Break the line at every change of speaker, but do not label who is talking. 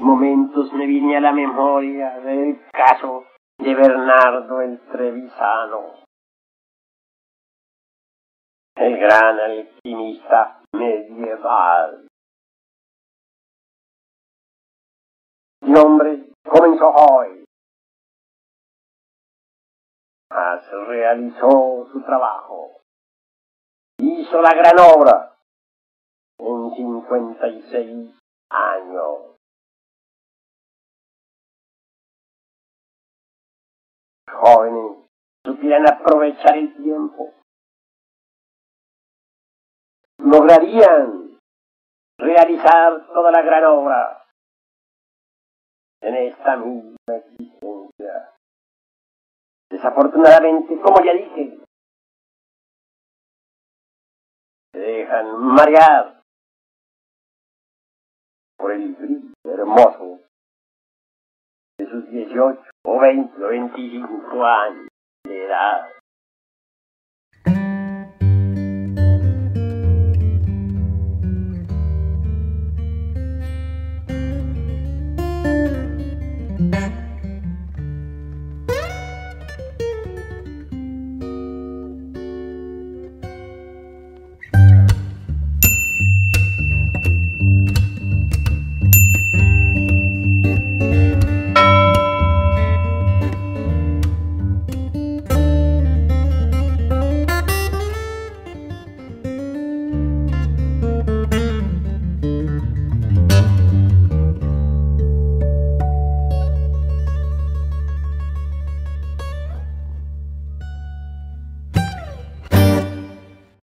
momentos me viene a la memoria del caso de Bernardo el Trevisano, el gran alquimista medieval. Mi hombre comenzó hoy. Mas realizó su trabajo. Hizo la gran obra en 56 años. Jóvenes supieran aprovechar el tiempo. Lograrían realizar toda la gran obra en esta misma existencia. Desafortunadamente, como ya dije, se dejan marear por el brillo hermoso de sus 18我们有人提醒关你啦。